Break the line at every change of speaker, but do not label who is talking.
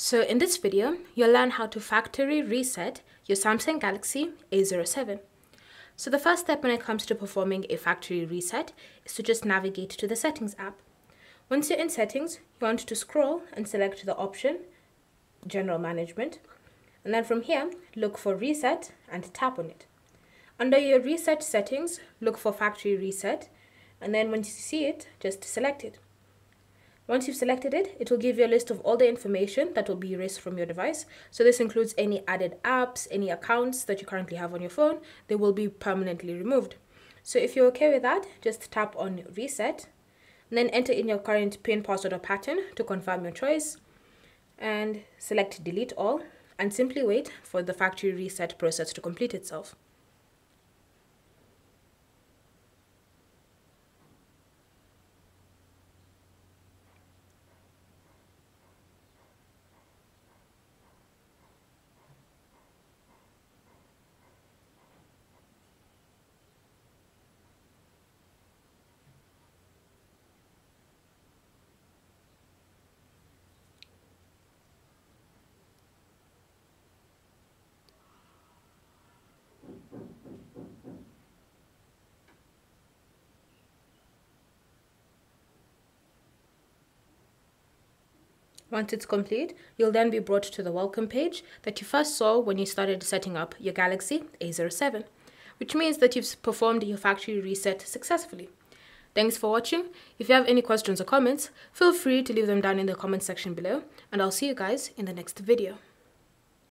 So in this video, you'll learn how to factory reset your Samsung Galaxy A07. So the first step when it comes to performing a factory reset is to just navigate to the settings app. Once you're in settings, you want to scroll and select the option general management. And then from here, look for reset and tap on it. Under your reset settings, look for factory reset. And then once you see it, just select it. Once you've selected it, it will give you a list of all the information that will be erased from your device. So this includes any added apps, any accounts that you currently have on your phone, they will be permanently removed. So if you're okay with that, just tap on reset then enter in your current PIN, password or pattern to confirm your choice and select delete all and simply wait for the factory reset process to complete itself. Once it's complete, you'll then be brought to the welcome page that you first saw when you started setting up your Galaxy A07, which means that you've performed your factory reset successfully. Thanks for watching. If you have any questions or comments, feel free to leave them down in the comment section below, and I'll see you guys in the next video.